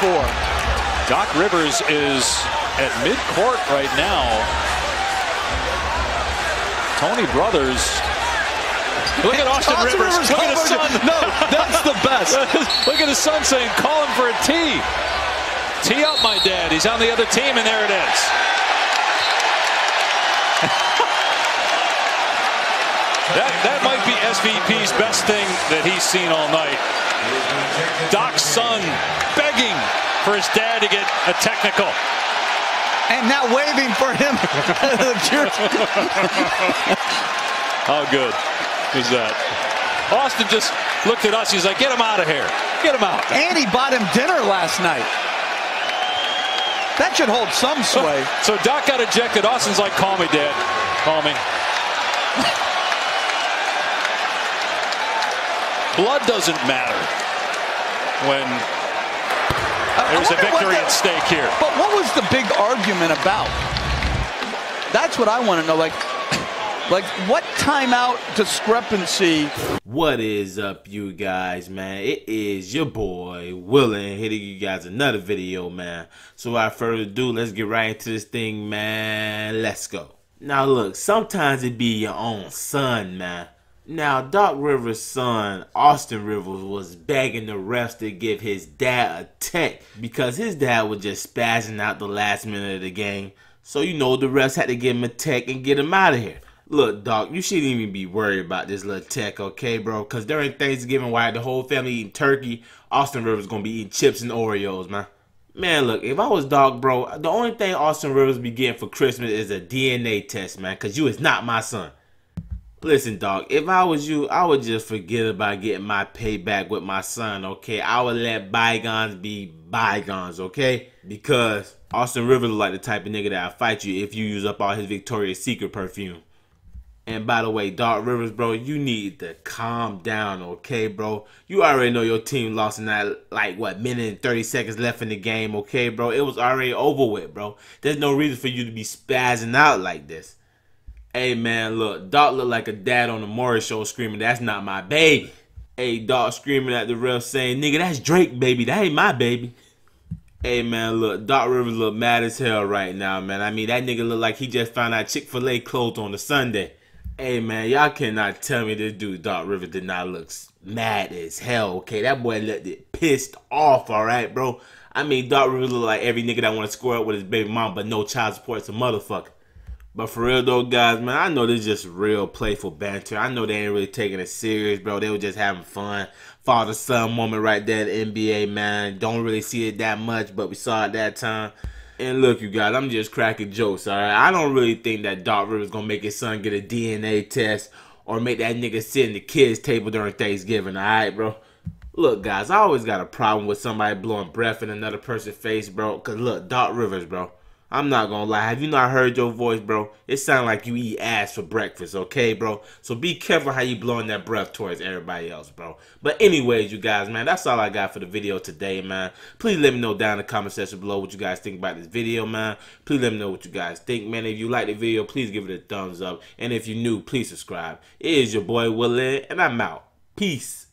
for. Doc Rivers is at midcourt right now. Tony Brothers. Look at Austin, Rivers. Rivers, Look at his son. No, that's the best. Look at his son saying, call him for a tee. Tee up, my dad. He's on the other team, and there it is. that, that might be SVP's best thing that he's seen all night. Doc's son for his dad to get a technical. And now waving for him. How good is that? Austin just looked at us. He's like, get him out of here. Get him out. and he bought him dinner last night. That should hold some sway. So Doc got ejected. Austin's like, call me, Dad. Call me. Blood doesn't matter when there's a victory that- at stake here. But what was the big argument about? That's what I want to know. Like, like what timeout discrepancy? What is up, you guys, man? It is your boy Willin hitting you guys another video, man. So without further ado, let's get right into this thing, man. Let's go. Now look, sometimes it be your own son, man. Now Doc Rivers' son, Austin Rivers, was begging the refs to give his dad a tech because his dad was just spazzing out the last minute of the game. So you know the refs had to give him a tech and get him out of here. Look, Doc, you shouldn't even be worried about this little tech, okay, bro? Because during Thanksgiving, while the whole family eating turkey, Austin Rivers gonna be eating chips and Oreos, man. Man, look, if I was Doc, bro, the only thing Austin Rivers be getting for Christmas is a DNA test, man, because you is not my son. Listen, dog, if I was you, I would just forget about getting my payback with my son, okay? I would let bygones be bygones, okay? Because Austin Rivers look like the type of nigga that'll fight you if you use up all his Victoria's Secret perfume. And by the way, Doc Rivers, bro, you need to calm down, okay, bro? You already know your team lost in that, like, what, minute and 30 seconds left in the game, okay, bro? It was already over with, bro. There's no reason for you to be spazzing out like this. Hey man, look, Doc look like a dad on the Maury show screaming, that's not my baby. Hey, Doc screaming at the ref saying, nigga, that's Drake, baby. That ain't my baby. Hey man, look, Doc Rivers look mad as hell right now, man. I mean, that nigga look like he just found out Chick-fil-A closed on a Sunday. Hey man, y'all cannot tell me this dude Doc Rivers did not look mad as hell, okay? That boy looked it pissed off, alright, bro? I mean, Doc Rivers look like every nigga that want to square up with his baby mom, but no child support's a motherfucker. But for real though, guys, man, I know this is just real playful banter. I know they ain't really taking it serious, bro. They were just having fun. Father son moment right there the NBA, man. Don't really see it that much, but we saw it that time. And look, you guys, I'm just cracking jokes, alright? I don't really think that Doc Rivers gonna make his son get a DNA test or make that nigga sit in the kids' table during Thanksgiving, alright, bro? Look, guys, I always got a problem with somebody blowing breath in another person's face, bro. Cause look, Doc Rivers, bro. I'm not gonna lie. Have you not heard your voice, bro? It sounds like you eat ass for breakfast, okay, bro? So be careful how you blowing that breath towards everybody else, bro. But anyways, you guys, man, that's all I got for the video today, man. Please let me know down in the comment section below what you guys think about this video, man. Please let me know what you guys think, man. If you like the video, please give it a thumbs up. And if you're new, please subscribe. It is your boy Willin, and I'm out. Peace.